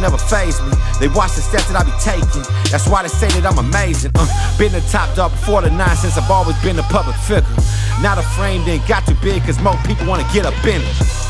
never phase me. They watch the steps that I be taking. That's why they say that I'm amazing. Uh, been the top dog before the nonsense. I've always been a public figure. Now the frame ain't got too big, cause more people wanna get up in it.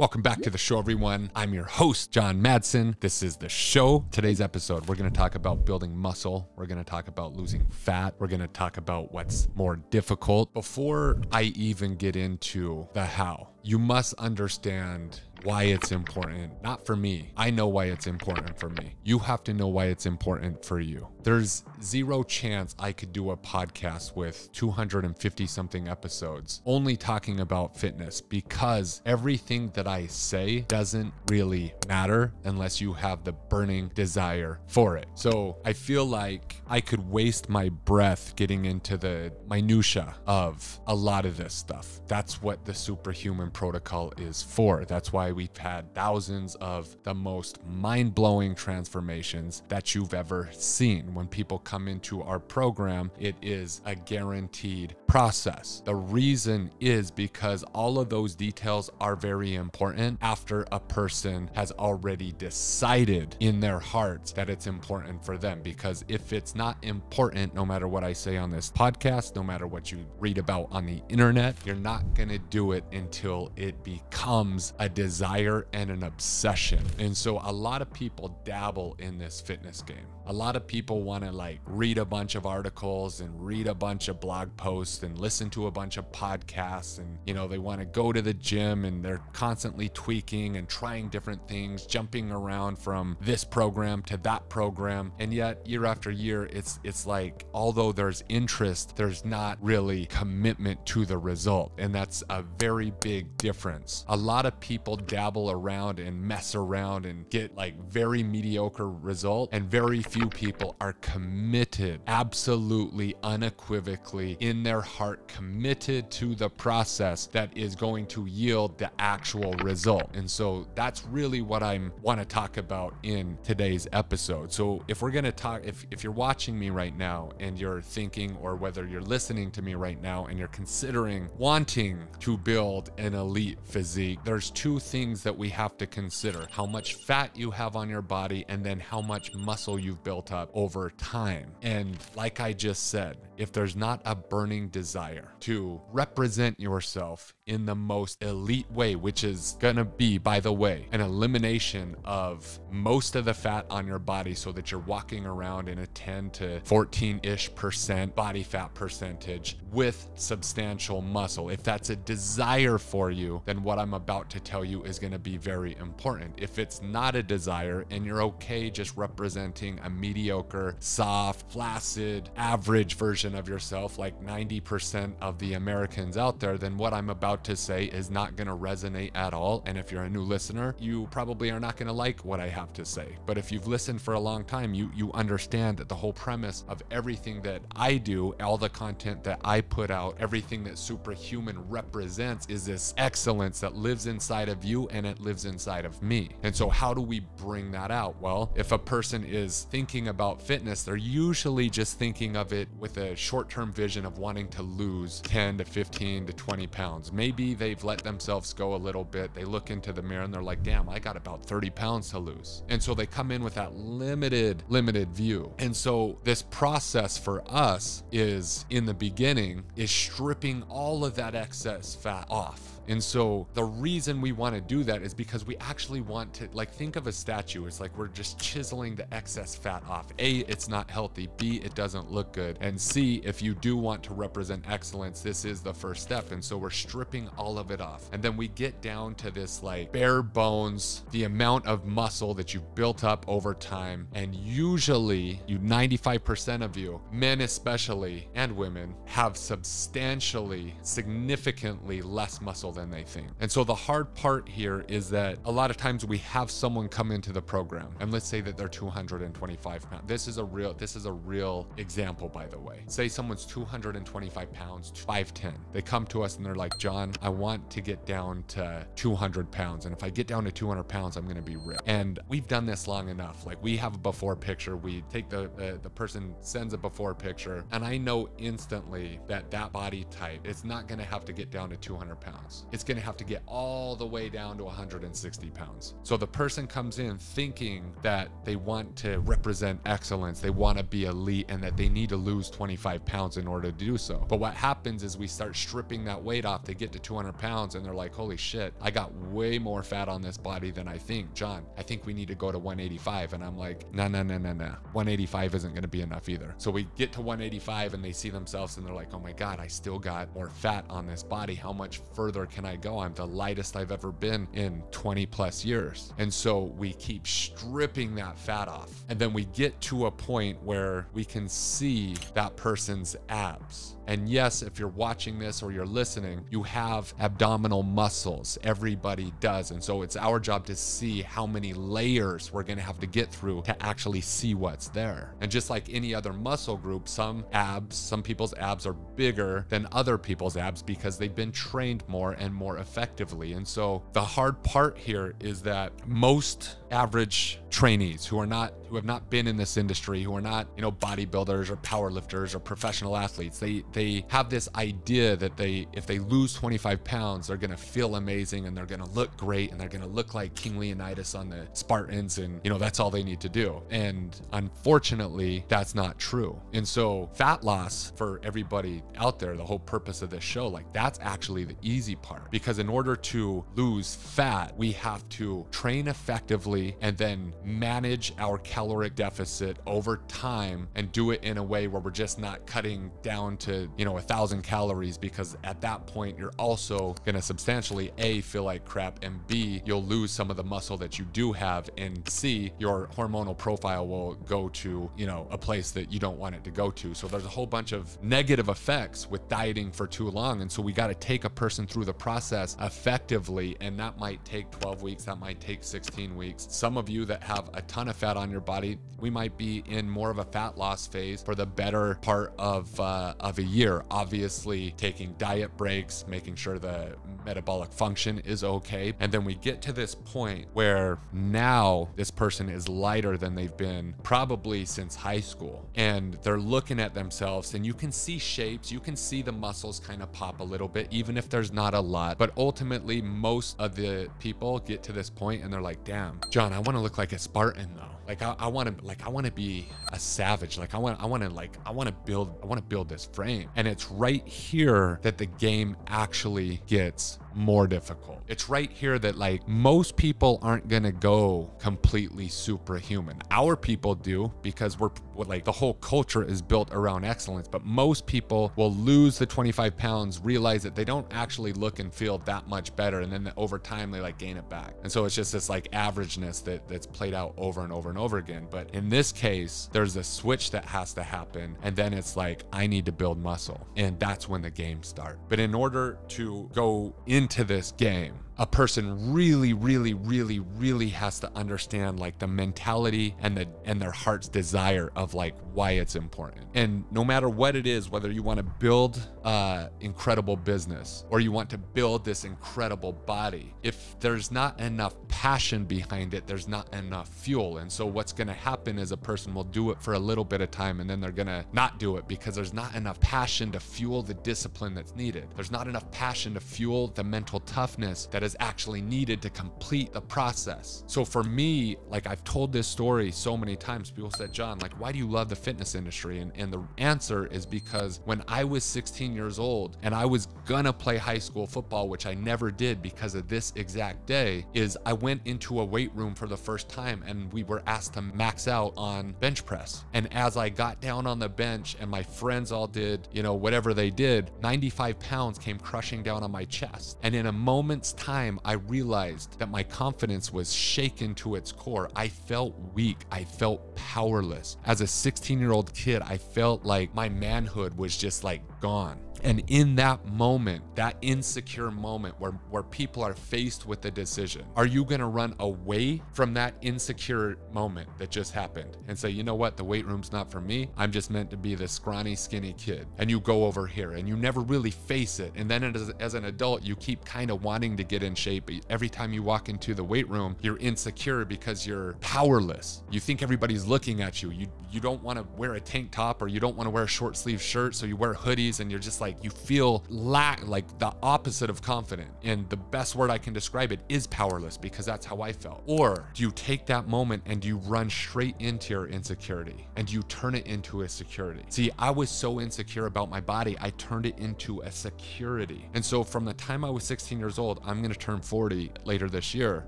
Welcome back to the show, everyone. I'm your host, John Madsen. This is the show. Today's episode, we're going to talk about building muscle. We're going to talk about losing fat. We're going to talk about what's more difficult. Before I even get into the how, you must understand why it's important. Not for me. I know why it's important for me. You have to know why it's important for you. There's zero chance I could do a podcast with 250 something episodes only talking about fitness because everything that I say doesn't really matter unless you have the burning desire for it. So I feel like I could waste my breath getting into the minutia of a lot of this stuff. That's what the Suprahuman protocol is for. That's why we've had thousands of the most mind blowing transformations that you've ever seen. When people come into our program, it is a guaranteed process. The reason is because all of those details are very important after a person has already decided in their hearts that it's important for them. Because if it's not important, no matter what I say on this podcast, no matter what you read about on the internet, you're not going to do it until it becomes a desire and an obsession. And so a lot of people dabble in this fitness game. A lot of people want to like read a bunch of articles and read a bunch of blog posts and listen to a bunch of podcasts and you know they want to go to the gym and they're constantly tweaking and trying different things, jumping around from this program to that program. And yet year after year it's it's like although there's interest, there's not really commitment to the result. And that's a very big difference. A lot of people dabble around and mess around and get like very mediocre result and very few people are committed absolutely unequivocally in their heart committed to the process that is going to yield the actual result. And so that's really what I want to talk about in today's episode. So if we're going to talk if if you're watching me right now and you're thinking or whether you're listening to me right now and you're considering wanting to build an elite physique, there's two things that we have to consider. How much fat you have on your body and then how much muscle you've built up over time. And like I just said, if there's not a burning desire to represent yourself in the most elite way, which is gonna be, by the way, an elimination of most of the fat on your body so that you're walking around in a 10 to 14 ish percent body fat percentage with substantial muscle. If that's a desire for you, then what I'm about to tell you is gonna be very important. If it's not a desire and you're okay just representing mediocre, soft, flaccid, average version of yourself, like 90% of the Americans out there, then what I'm about to say is not going to resonate at all. And if you're a new listener, you probably are not going to like what I have to say. But if you've listened for a long time, you you understand that the whole premise of everything that I do, all the content that I put out, everything that Suprahuman represents is this excellence that lives inside of you and it lives inside of me. And so how do we bring that out? Well, if a person is thinking about fitness, they're usually just thinking of it with a short-term vision of wanting to lose 10 to 15 to 20 pounds. Maybe they've let themselves go a little bit. They look into the mirror and they're like, damn, I got about 30 pounds to lose. And so they come in with that limited, limited view. And so this process for us is in the beginning is stripping all of that excess fat off. And so the reason we want to do that is because we actually want to like think of a statue. It's like we're just chiseling the excess fat off. A, it's not healthy. B, it doesn't look good. And C, if you do want to represent excellence, this is the first step. And so we're stripping all of it off. And then we get down to this like bare bones, the amount of muscle that you've built up over time. And usually you 95% of you, men especially and women, have substantially, significantly less muscle than they think. And so the hard part here is that a lot of times we have someone come into the program and let's say that they're 225 pounds. This is a real, this is a real example, by the way. Say someone's 225 pounds, 5'10. They come to us and they're like, John, I want to get down to 200 pounds. And if I get down to 200 pounds, I'm going to be ripped. And we've done this long enough. Like we have a before picture. We take the, the, the person sends a before picture and I know instantly that that body type, it's not going to have to get down to 200 pounds It's going to have to get all the way down to 160 pounds. So the person comes in thinking that they want to represent excellence, they want to be elite, and that they need to lose 25 pounds in order to do so. But what happens is we start stripping that weight off. They get to 200 pounds and they're like, holy shit, I got way more fat on this body than I think. John, I think we need to go to 185. And I'm like, no, no, no, no, no. 185 isn't going to be enough either. So we get to 185 and they see themselves and they're like, oh my God, I still got more fat on this body. How much further can I go? I'm the lightest I've ever been in 20 plus years. And so we keep stripping that fat off. And then we get to a point where we can see that person's abs. And yes, if you're watching this or you're listening, you have abdominal muscles. Everybody does. And so it's our job to see how many layers we're going to have to get through to actually see what's there. And just like any other muscle group, some abs, some people's abs are bigger than other people's abs because they've been trained more and more effectively. And so the hard part here is that most average trainees who are not who have not been in this industry who are not you know bodybuilders or powerlifters or professional athletes they they have this idea that they if they lose 25 pounds they're going to feel amazing and they're going to look great and they're going to look like king leonidas on the spartans and you know that's all they need to do. And unfortunately that's not true. And so fat loss for everybody out there the whole purpose of this show like that's actually the easy part. Because in order to lose fat we have to train effectively and then manage our caloric deficit over time and do it in a way where we're just not cutting down to, you know, a thousand calories because at that point you're also going to substantially A, feel like crap, and B, you'll lose some of the muscle that you do have, and C, your hormonal profile will go to, you know, a place that you don't want it to go to. So there's a whole bunch of negative effects with dieting for too long. And so we got to take a person through the process effectively, and that might take 12 weeks, that might take 16 weeks. Some of you that have a ton of fat on your body, we might be in more of a fat loss phase for the better part of uh, of a year. Obviously, taking diet breaks, making sure the metabolic function is okay, and then we get to this point where now this person is lighter than they've been probably since high school, and they're looking at themselves, and you can see shapes, you can see the muscles kind of pop a little bit, even if there's not a lot. But ultimately, most of the people get to this point and they're like, "Damn, John, I want to look like a Spartan though. Like I, I want to like I want to be a savage. Like I want I want to like I want to build I want to build this frame. And it's right here that the game actually gets more difficult. It's right here that like most people aren't going to go completely superhuman. Our people do because we're like the whole culture is built around excellence, but most people will lose the 25 pounds, realize that they don't actually look and feel that much better and then over time they like gain it back. And so it's just this like averageness that that's played out over and over and over again. But in this case, there's a switch that has to happen and then it's like I need to build muscle and that's when the game starts. But in order to go into this game, a person really really really really has to understand like the mentality and the and their heart's desire of like why it's important. And no matter what it is whether you want to build uh incredible business or you want to build this incredible body if there's not enough passion behind it there's not enough fuel. And so what's going to happen is a person will do it for a little bit of time and then they're going to not do it because there's not enough passion to fuel the discipline that's needed. There's not enough passion to fuel the mental toughness that is actually needed to complete the process. So for me, like I've told this story so many times, people said, John, like, why do you love the fitness industry? And, and the answer is because when I was 16 years old and I was gonna play high school football, which I never did because of this exact day, is I went into a weight room for the first time and we were asked to max out on bench press. And as I got down on the bench and my friends all did, you know, whatever they did, 95 pounds came crushing down on my chest. And in a moment's time, time, I realized that my confidence was shaken to its core. I felt weak. I felt powerless. As a 16 year old kid, I felt like my manhood was just like gone. And in that moment, that insecure moment where, where people are faced with a decision, are you going to run away from that insecure moment that just happened and say, you know what, the weight room's not for me. I'm just meant to be the scrawny, skinny kid. And you go over here and you never really face it. And then as, as an adult, you keep kind of wanting to get in shape. But every time you walk into the weight room, you're insecure because you're powerless. You think everybody's looking at you. You, you don't want to wear a tank top or you don't want to wear a short sleeve shirt. So you wear hoodies and you're just like, like you feel lack like the opposite of confident. And the best word I can describe it is powerless because that's how I felt. Or do you take that moment and you run straight into your insecurity and you turn it into a security? See, I was so insecure about my body, I turned it into a security. And so from the time I was 16 years old, I'm going to turn 40 later this year.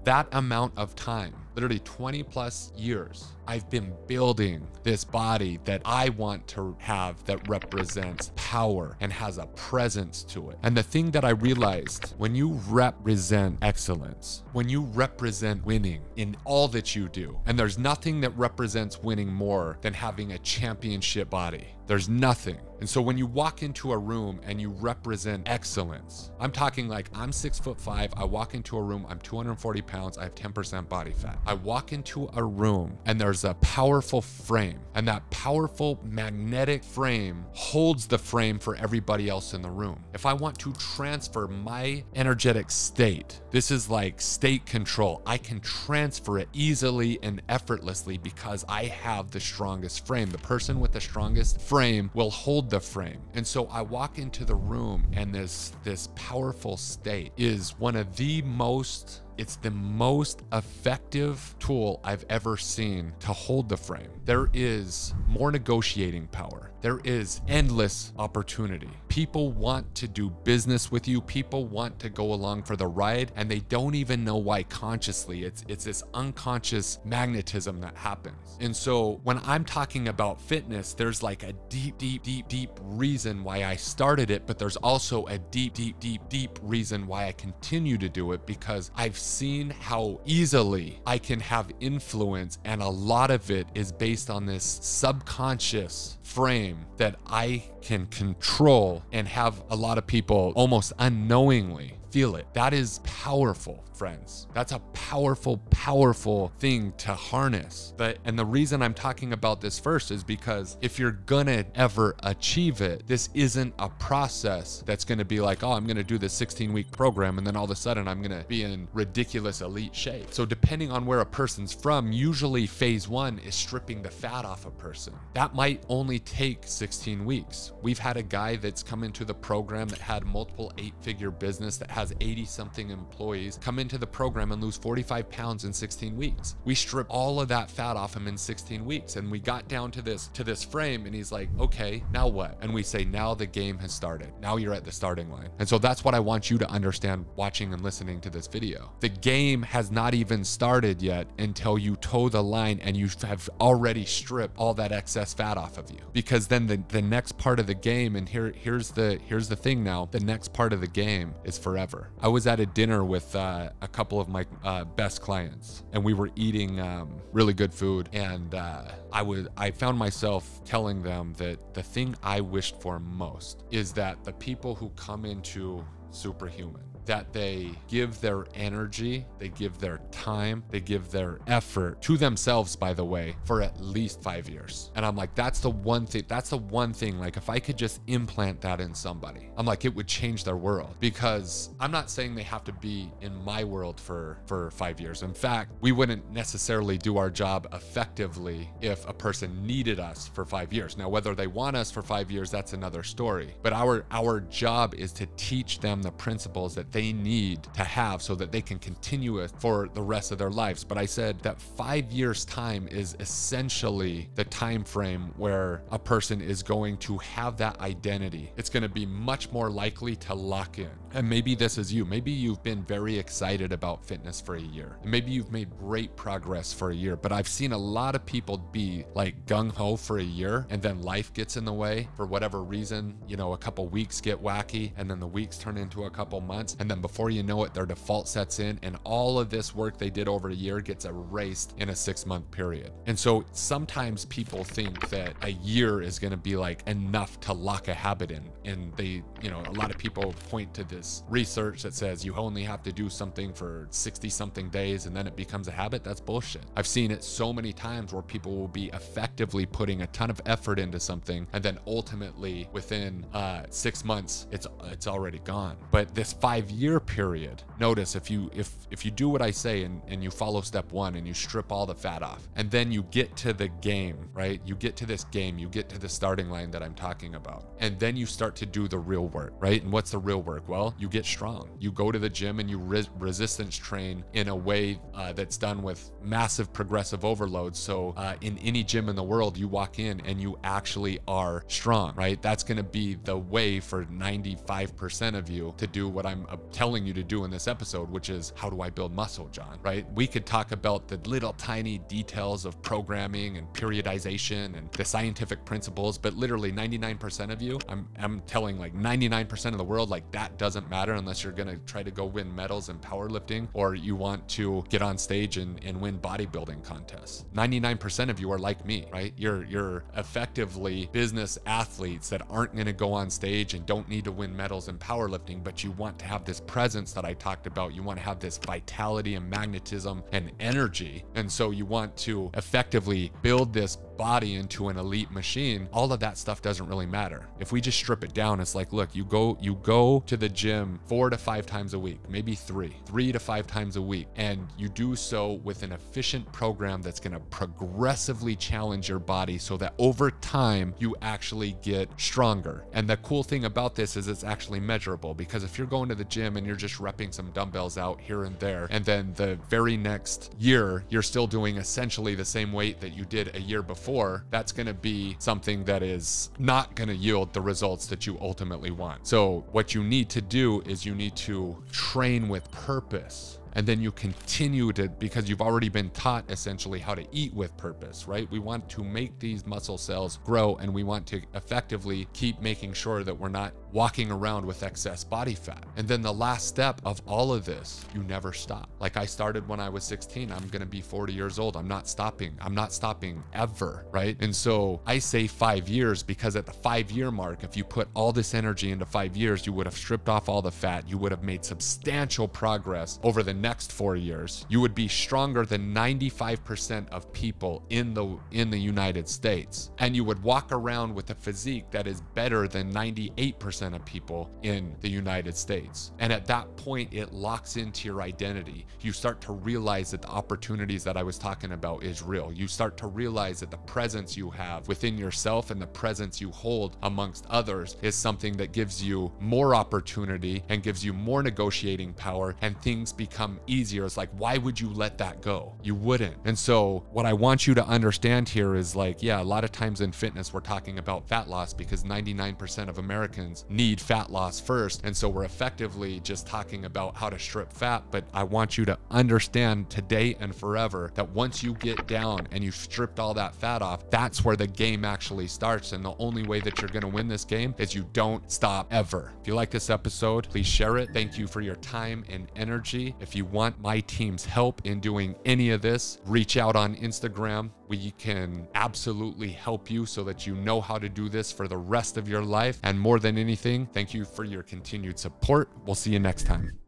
That amount of time literally 20 plus years, I've been building this body that I want to have that represents power and has a presence to it. And the thing that I realized when you represent excellence, when you represent winning in all that you do, and there's nothing that represents winning more than having a championship body. There's nothing. And so when you walk into a room and you represent excellence, I'm talking like I'm six foot five. I walk into a room, I'm 240 pounds, I have 10% body fat. I walk into a room and there's a powerful frame, and that powerful magnetic frame holds the frame for everybody else in the room. If I want to transfer my energetic state, this is like state control. I can transfer it easily and effortlessly because I have the strongest frame. The person with the strongest frame will hold the frame. And so I walk into the room and this this powerful state is one of the most it's the most effective tool I've ever seen to hold the frame. There is more negotiating power. There is endless opportunity. People want to do business with you. People want to go along for the ride and they don't even know why consciously. It's it's this unconscious magnetism that happens. And so when I'm talking about fitness, there's like a deep deep deep deep reason why I started it, but there's also a deep deep deep deep reason why I continue to do it because I've seen how easily I can have influence and a lot of it is based on this subconscious frame that I can control and have a lot of people almost unknowingly feel it. That is powerful, friends. That's a powerful, powerful thing to harness. But and the reason I'm talking about this first is because if you're gonna ever achieve it, this isn't a process that's gonna be like, oh, I'm gonna do this 16 week program and then all of a sudden I'm gonna be in ridiculous elite shape. So depending on where a person's from, usually phase one is stripping the fat off a person. That might only take 16 weeks. We've had a guy that's come into the program that had multiple eight figure business that has 80 something employees come into the program and lose 45 pounds in 16 weeks. We strip all of that fat off him in 16 weeks and we got down to this to this frame and he's like, "Okay, now what?" And we say, "Now the game has started. Now you're at the starting line." And so that's what I want you to understand watching and listening to this video. The game has not even started yet until you toe the line and you have already stripped all that excess fat off of you. Because then the, the next part of the game and here here's the here's the thing now, the next part of the game is forever ever. I was at a dinner with uh, a couple of my uh, best clients, and we were eating um, really good food. And uh, I was I found myself telling them that the thing I wished for most is that the people who come into Suprahuman that they give their energy, they give their time, they give their effort to themselves, by the way, for at least five years. And I'm like, that's the one thing, that's the one thing. Like, if I could just implant that in somebody, I'm like, it would change their world because I'm not saying they have to be in my world for, for five years. In fact, we wouldn't necessarily do our job effectively if a person needed us for five years. Now, whether they want us for five years, that's another story. But our, our job is to teach them the principles that they need to have so that they can continue it for the rest of their lives. But I said that five years' time is essentially the time frame where a person is going to have that identity. It's going to be much more likely to lock in. And maybe this is you. Maybe you've been very excited about fitness for a year. Maybe you've made great progress for a year. But I've seen a lot of people be like gung ho for a year and then life gets in the way for whatever reason. You know, a couple weeks get wacky and then the weeks turn into a couple months. And then before you know it, their default sets in, and all of this work they did over a year gets erased in a six month period. And so sometimes people think that a year is going to be like enough to lock a habit in. And they, you know, a lot of people point to this research that says you only have to do something for 60 something days and then it becomes a habit. That's bullshit. I've seen it so many times where people will be effectively putting a ton of effort into something and then ultimately within uh, six months, it's it's already gone. But this five year period, notice if you if if you do what I say and, and you follow step one and you strip all the fat off, and then you get to the game, right? You get to this game, you get to the starting line that I'm talking about. And then you start to do the real work, right? And what's the real work? Well, you get strong. You go to the gym and you res- resistance train in a way uh, that's done with massive progressive overload. So uh, in any gym in the world, you walk in and you actually are strong, right? That's going to be the way for 95% of you to do what I'm uh, telling you to do in this episode, which is how do I build muscle, John, right? We could talk about the little tiny details of programming and periodization and the scientific principles, but literally 99% of you, I'm, I'm telling like 99% of the world, like that doesn't matter unless you're to try to go win medals in powerlifting or you want to get on stage and, and win bodybuilding contests. 99% of you are like me, right? You're, you're effectively business athletes that aren't to go on stage and don't need to win medals in powerlifting, but you want to have this presence that I talked about. You want to have this vitality and magnetism and energy. And so you want to effectively build this body into an elite machine, all of that stuff doesn't really matter. If we just strip it down, it's like, look, you go you go to the gym 4 to 5 times a week, maybe 3, 3 to 5 times a week, and you do so with an efficient program that's going to progressively challenge your body so that over time you actually get stronger. And the cool thing about this is it's actually measurable because if you're going to the gym and you're just repping some dumbbells out here and there and then the very next year you're still doing essentially the same weight that you did a year before that's going to be something that is not going to yield the results that you ultimately want. So, what you need to do is you need to train with purpose and then you continue to because you've already been taught essentially how to eat with purpose right we want to make these muscle cells grow and we want to effectively keep making sure that we're not walking around with excess body fat. And then the last step of all of this you never stop. Like i started when i was 16 i'm going to be 40 years old. I'm not stopping. I'm not stopping ever right? And so i say 5 years because at the 5 year mark if you put all this energy into 5 years you would have stripped off all the fat. You would have made substantial progress over the next four years, you would be stronger than 95% of people in the in the United States. And you would walk around with a physique that is better than 98% of people in the United States. And at that point, it locks into your identity. You start to realize that the opportunities that I was talking about is real. You start to realize that the presence you have within yourself and the presence you hold amongst others is something that gives you more opportunity and gives you more negotiating power and things become become easier. It's like, why would you let that go? You wouldn't. And so, what I want you to understand here is like, yeah, a lot of times in fitness, we're talking about fat loss because 99% of Americans need fat loss first. And so, we're effectively just talking about how to strip fat. But I want you to understand today and forever that once you get down and you've stripped all that fat off, that's where the game actually starts. And the only way that you're going to win this game is you don't stop ever. If you like this episode, please share it. Thank you for your time and energy. If you you want my team's help in doing any of this, reach out on Instagram. We can absolutely help you so that you know how to do this for the rest of your life. And more than anything, thank you for your continued support. We'll see you next time.